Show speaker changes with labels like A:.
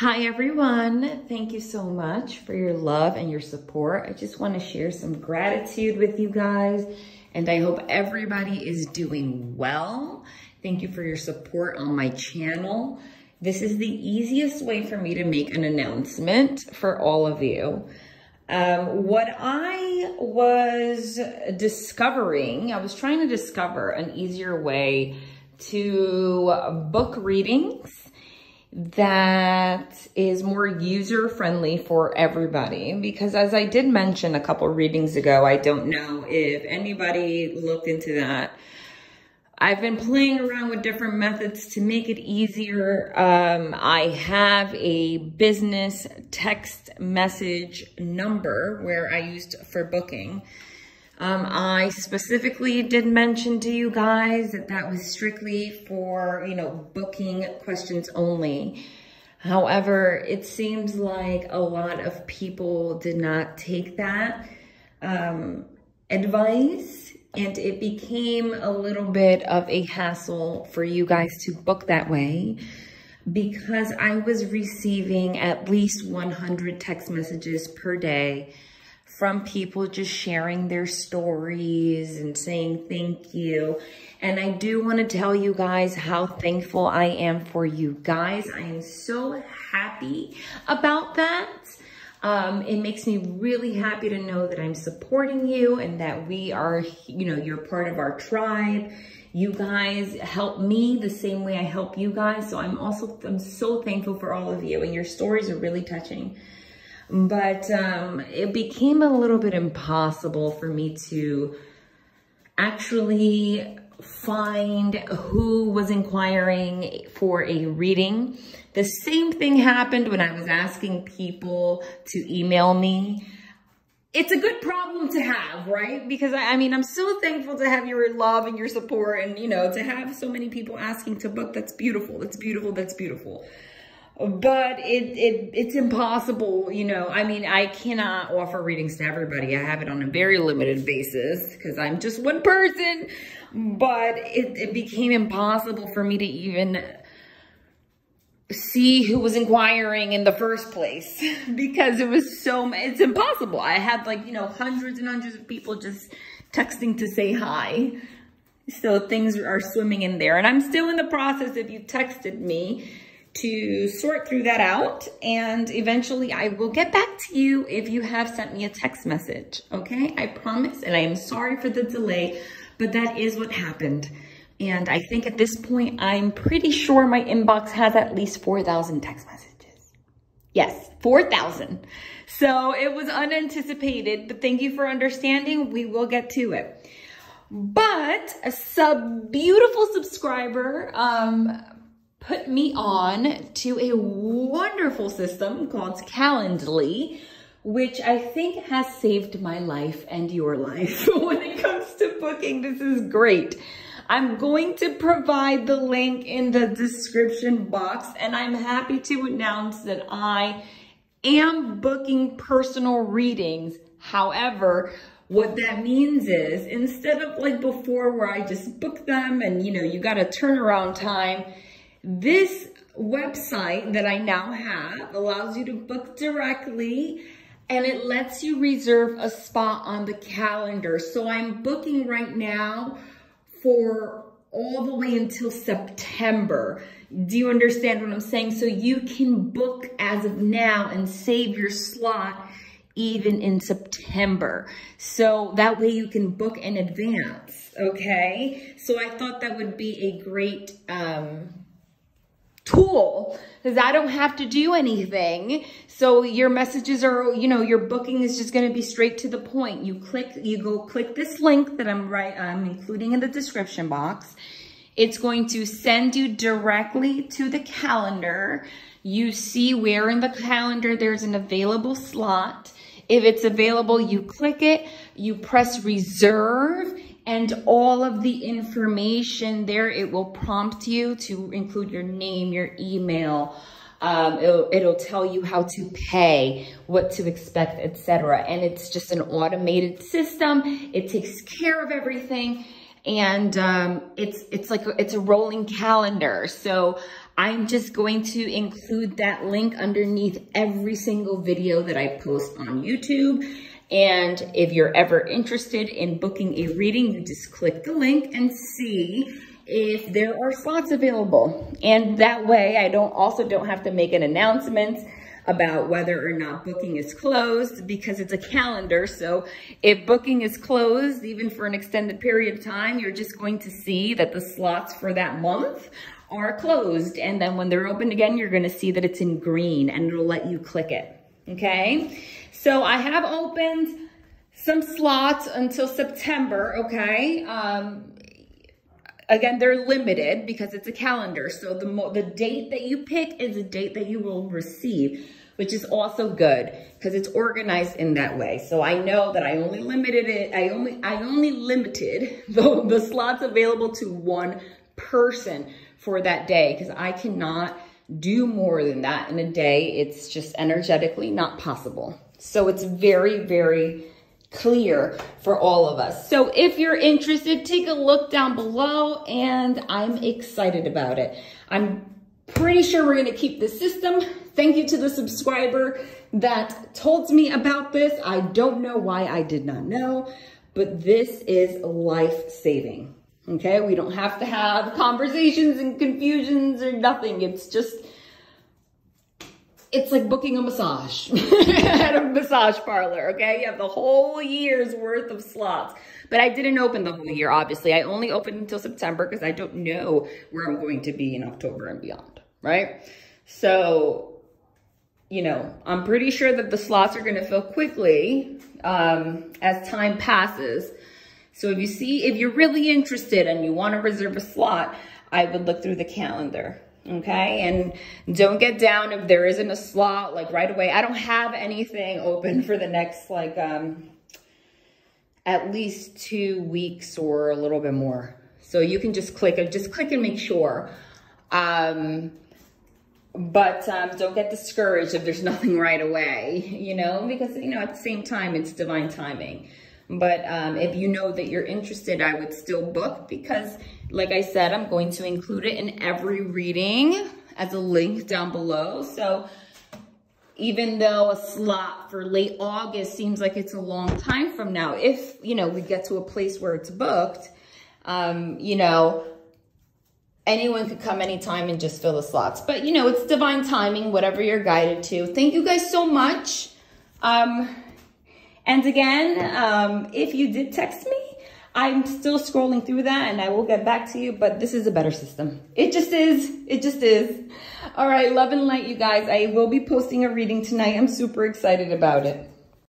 A: Hi everyone. Thank you so much for your love and your support. I just want to share some gratitude with you guys and I hope everybody is doing well. Thank you for your support on my channel. This is the easiest way for me to make an announcement for all of you. Um, what I was discovering, I was trying to discover an easier way to book readings that is more user friendly for everybody because as I did mention a couple readings ago, I don't know if anybody looked into that. I've been playing around with different methods to make it easier. Um, I have a business text message number where I used for booking. Um, I specifically did mention to you guys that that was strictly for, you know, booking questions only. However, it seems like a lot of people did not take that um, advice and it became a little bit of a hassle for you guys to book that way because I was receiving at least 100 text messages per day from people just sharing their stories and saying thank you. And I do want to tell you guys how thankful I am for you guys. I am so happy about that. Um, it makes me really happy to know that I'm supporting you and that we are, you know, you're part of our tribe. You guys help me the same way I help you guys. So I'm also, I'm so thankful for all of you and your stories are really touching but um, it became a little bit impossible for me to actually find who was inquiring for a reading. The same thing happened when I was asking people to email me. It's a good problem to have, right? Because I, I mean, I'm so thankful to have your love and your support and, you know, to have so many people asking to book. That's beautiful. That's beautiful. That's beautiful but it, it it's impossible, you know. I mean, I cannot offer readings to everybody. I have it on a very limited basis because I'm just one person. But it, it became impossible for me to even see who was inquiring in the first place because it was so, it's impossible. I had like, you know, hundreds and hundreds of people just texting to say hi. So things are swimming in there. And I'm still in the process if you texted me to sort through that out and eventually I will get back to you if you have sent me a text message, okay? I promise, and I am sorry for the delay, but that is what happened. And I think at this point, I'm pretty sure my inbox has at least 4,000 text messages. Yes, 4,000. So it was unanticipated, but thank you for understanding. We will get to it. But a sub beautiful subscriber um, put me on to a wonderful system called Calendly, which I think has saved my life and your life when it comes to booking. This is great. I'm going to provide the link in the description box and I'm happy to announce that I am booking personal readings. However, what that means is instead of like before where I just book them and you know, you got a turnaround time, this website that I now have allows you to book directly and it lets you reserve a spot on the calendar. So I'm booking right now for all the way until September. Do you understand what I'm saying? So you can book as of now and save your slot even in September. So that way you can book in advance, okay? So I thought that would be a great um, tool because I don't have to do anything. So your messages are, you know, your booking is just going to be straight to the point. You click, you go click this link that I'm right, I'm including in the description box. It's going to send you directly to the calendar. You see where in the calendar there's an available slot. If it's available, you click it, you press reserve, and all of the information there, it will prompt you to include your name, your email, um, it'll, it'll tell you how to pay, what to expect, etc. And it's just an automated system. It takes care of everything. And um, it's, it's like, it's a rolling calendar. So I'm just going to include that link underneath every single video that I post on YouTube. And if you're ever interested in booking a reading, you just click the link and see if there are slots available. And that way I don't also don't have to make an announcement about whether or not booking is closed because it's a calendar. So if booking is closed, even for an extended period of time, you're just going to see that the slots for that month are closed. And then when they're open again, you're gonna see that it's in green and it'll let you click it, okay? So I have opened some slots until September, okay? Um, again, they're limited because it's a calendar. So the, the date that you pick is a date that you will receive which is also good because it's organized in that way. So I know that I only limited it, I only, I only limited the, the slots available to one person for that day because I cannot do more than that in a day. It's just energetically not possible. So it's very, very clear for all of us. So if you're interested, take a look down below and I'm excited about it. I'm pretty sure we're gonna keep the system. Thank you to the subscriber that told me about this. I don't know why I did not know, but this is life-saving, okay? We don't have to have conversations and confusions or nothing. It's just, it's like booking a massage at a massage parlor, okay? You have the whole year's worth of slots. But I didn't open the whole year, obviously. I only opened until September because I don't know where I'm going to be in October and beyond, right? So, you know, I'm pretty sure that the slots are going to fill quickly um, as time passes. So if you see, if you're really interested and you want to reserve a slot, I would look through the calendar okay? And don't get down if there isn't a slot like right away. I don't have anything open for the next like um at least two weeks or a little bit more. So you can just click just click and make sure. Um, but um, don't get discouraged if there's nothing right away, you know, because, you know, at the same time, it's divine timing. But um, if you know that you're interested, I would still book because, like I said, I'm going to include it in every reading as a link down below. So even though a slot for late August seems like it's a long time from now, if, you know, we get to a place where it's booked, um, you know, anyone could come anytime and just fill the slots. But, you know, it's divine timing, whatever you're guided to. Thank you guys so much. Um, and again, um, if you did text me, I'm still scrolling through that and I will get back to you, but this is a better system. It just is. It just is. All right. Love and light, you guys. I will be posting a reading tonight. I'm super excited about it.